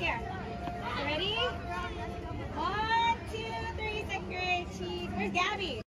Ready? One, two, three, second grade. Where's Gabby?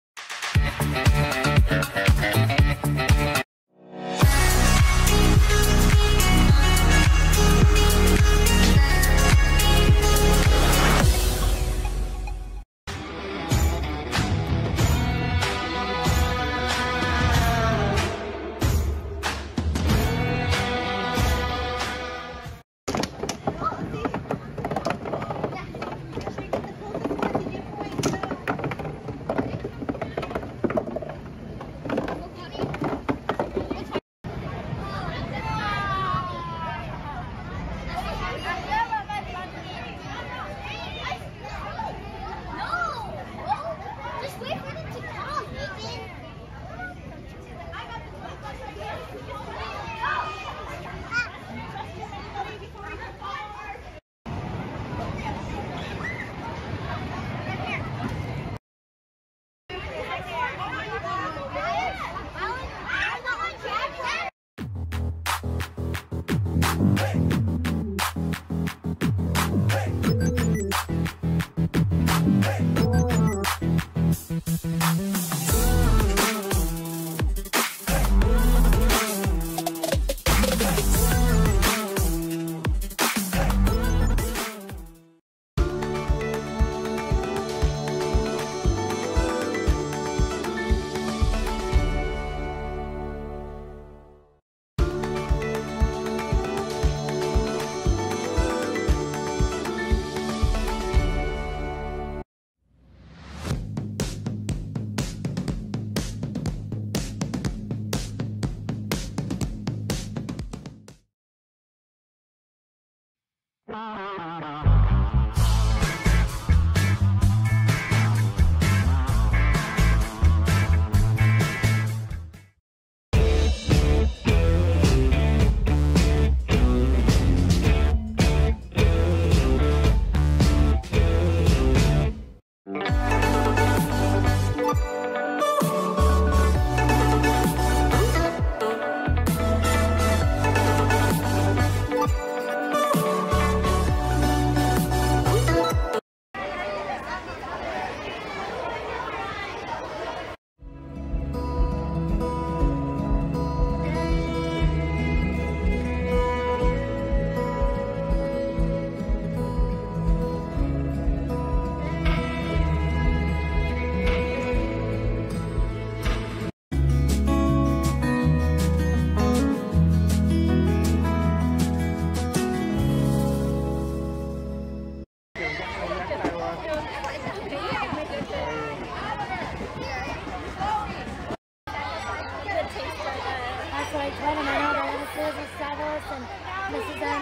That's what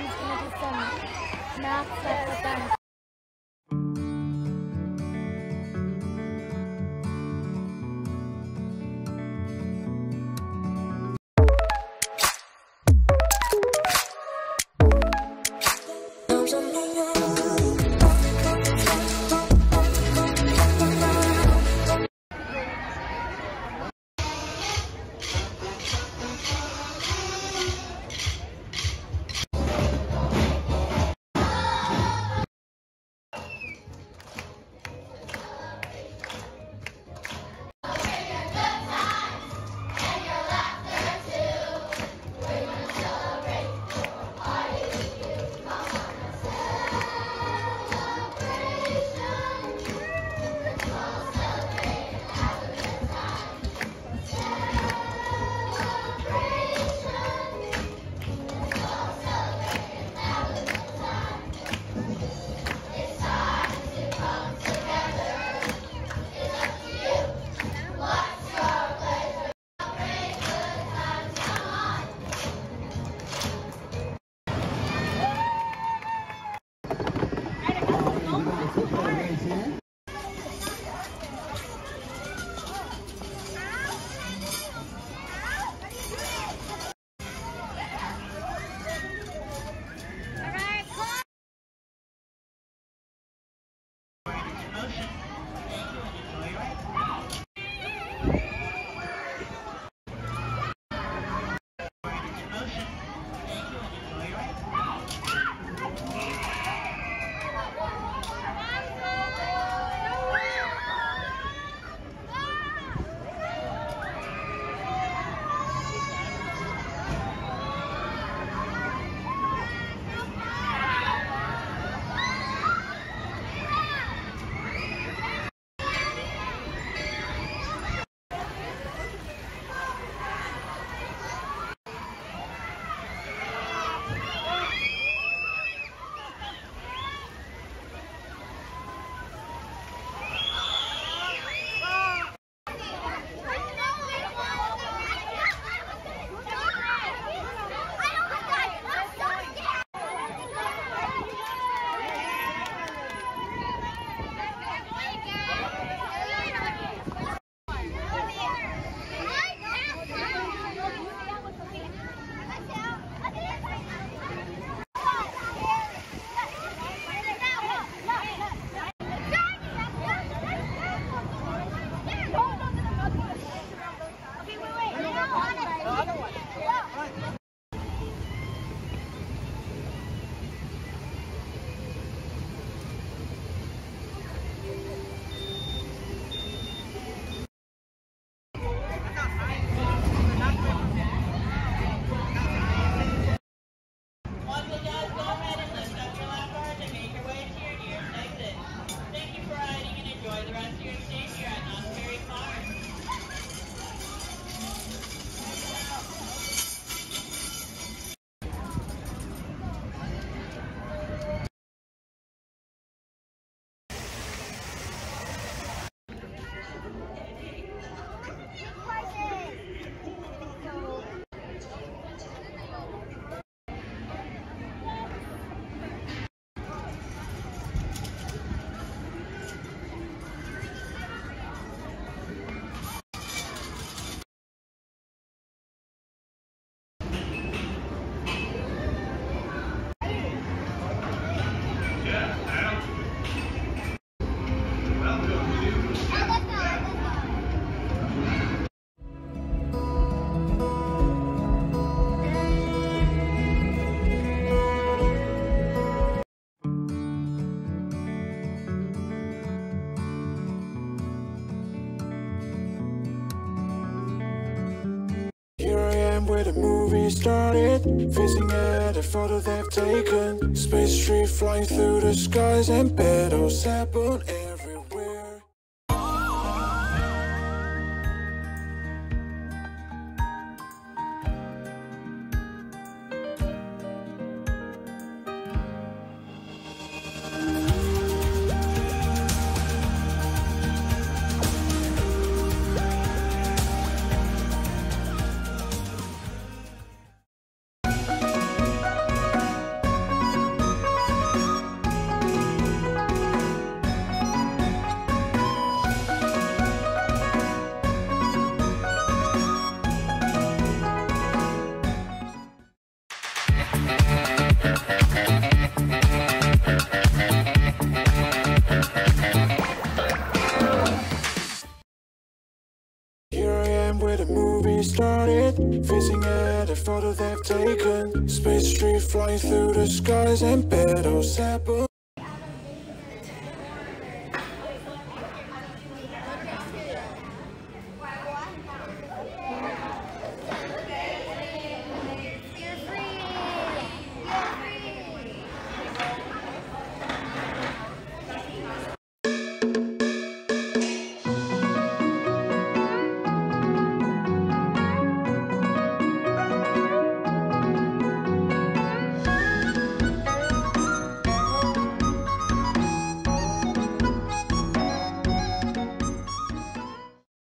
Mrs. M's gonna do some math stuff with them. Started. Facing at a photo they've taken. Space tree flying through the skies And battles happen everywhere started Facing at a photo they've taken. Space tree flying through the skies And battles happen